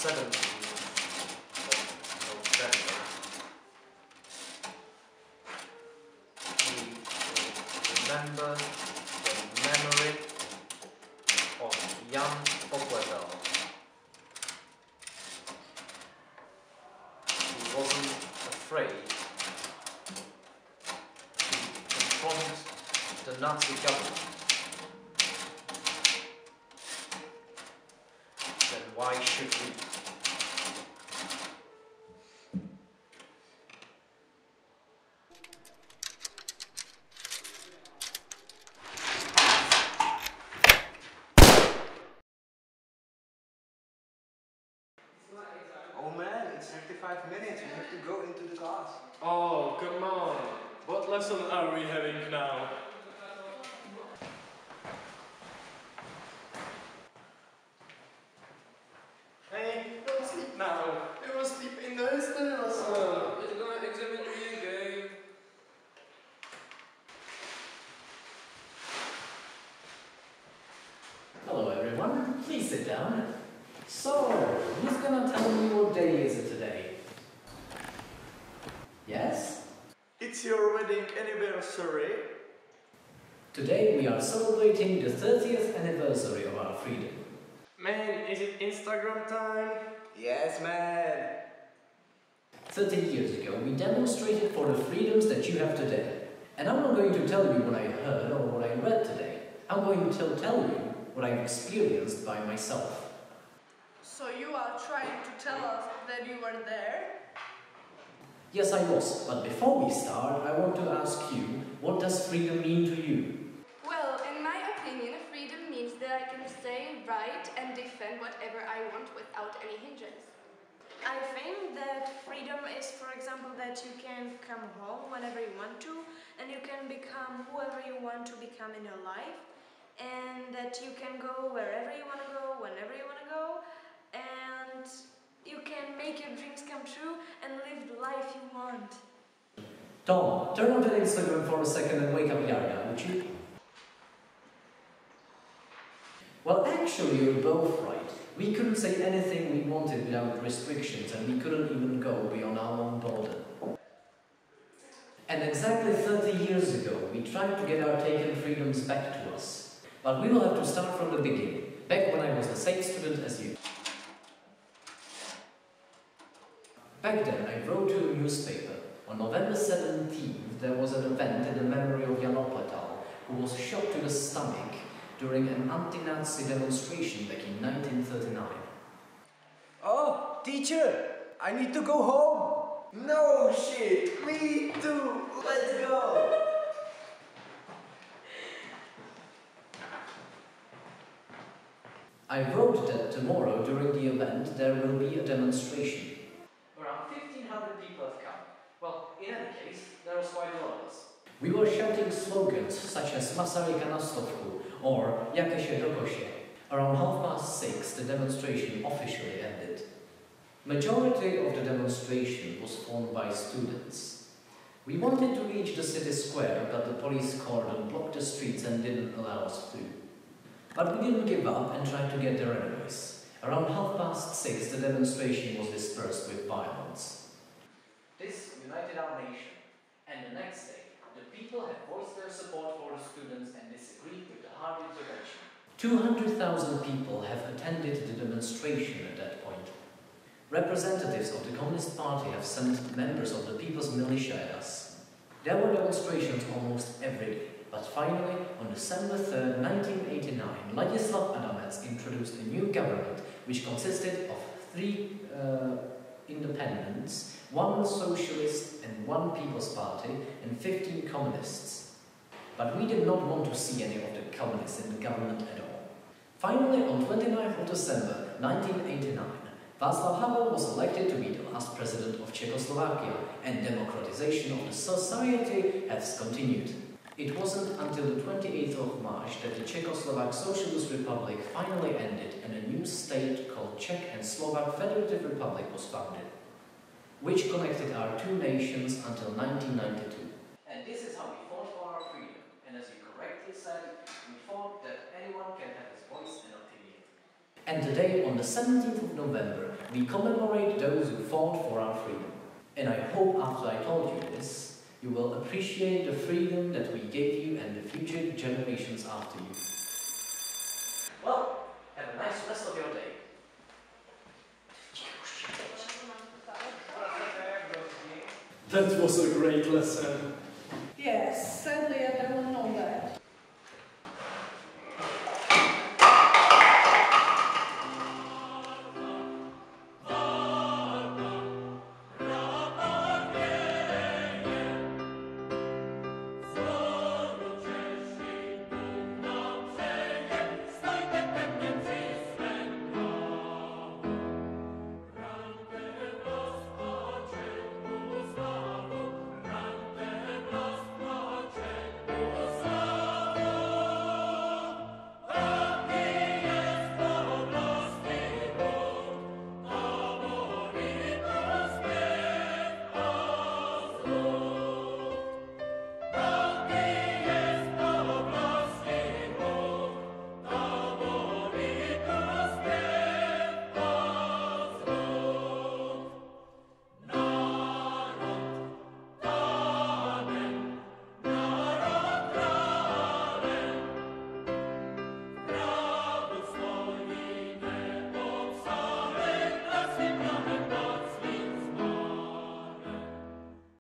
17th of November, we remember the memory of Jan Opletal. He wasn't afraid to confront the Nazi government. Then why should we? Oh man, it's 35 minutes. We have to go into the class. Oh, come on. What lesson are we having now? Hey, don't sleep now. You will sleep in the history lesson. We're gonna examine you again. Hello everyone, please sit down. So, who's gonna tell me what day is it today? Yes? It's your wedding anniversary. Today we are celebrating the 30th anniversary of our freedom. Man, is it Instagram time? Yes, man. 30 years ago, we demonstrated for the freedoms that you have today. And I'm not going to tell you what I heard or what I read today. I'm going to tell, tell you what I've experienced by myself. So you are trying to tell us that you were there? Yes, I was, but before we start, I want to ask you, what does freedom mean to you? Well, in my opinion, freedom means that I can say, write, and defend whatever I want without any hindrance. I think that freedom is, for example, that you can come home whenever you want to, and you can become whoever you want to become in your life, and that you can go wherever you want to go, whenever you want to go, and you can make your dreams come true and live the life Tom, turn on to Instagram for a second and wake up Yarya, would you? Well, actually, you're both right. We couldn't say anything we wanted without restrictions, and we couldn't even go beyond our own border. And exactly 30 years ago, we tried to get our taken freedoms back to us. But we will have to start from the beginning, back when I was the same student as you. Back then, I wrote to a newspaper. On November 17th, there was an event in the memory of Jan Opletal, who was shot to the stomach during an anti-Nazi demonstration back in 1939. Oh, teacher, I need to go home. No shit, me too. Let's go. I wrote that tomorrow during the event there will be a demonstration. Around 1500 people have come. Well, in any case, there was quite a lot of us. We were shouting slogans such as Masaryka na stovku or do koše. Around half past six, the demonstration officially ended. Majority of the demonstration was formed by students. We wanted to reach the city square, but the police cordon blocked the streets and didn't allow us through. But we didn't give up and tried to get there anyways. Around half past six, the demonstration was dispersed with violence. This united our nation, and the next day, the people had voiced their support for the students and disagreed with the hard intervention. 200,000 people have attended the demonstration at that point. Representatives of the Communist Party have sent members of the People's Militia at us. There were demonstrations almost every day, but finally, on December 3rd, 1989, Ladislav Adamec introduced a new government which consisted of three uh, independents, one socialist and one People's Party, and 15 communists. But we did not want to see any of the communists in the government at all. Finally, on 29th of December 1989, Václav Havel was elected to be the last president of Czechoslovakia, and democratization of the society has continued. It wasn't until the 28th of March that the Czechoslovak Socialist Republic finally ended and a new state called Czech and Slovak Federative Republic was founded, which connected our two nations until 1992. And this is how we fought for our freedom. And as you correctly said, we fought that anyone can have his voice and opinion. And today, on the 17th of November, we commemorate those who fought for our freedom. And I hope after I told you this, you will appreciate the freedom that we gave you and the future generations after you. Well, have a nice rest of your day. That was a great lesson. Yes, and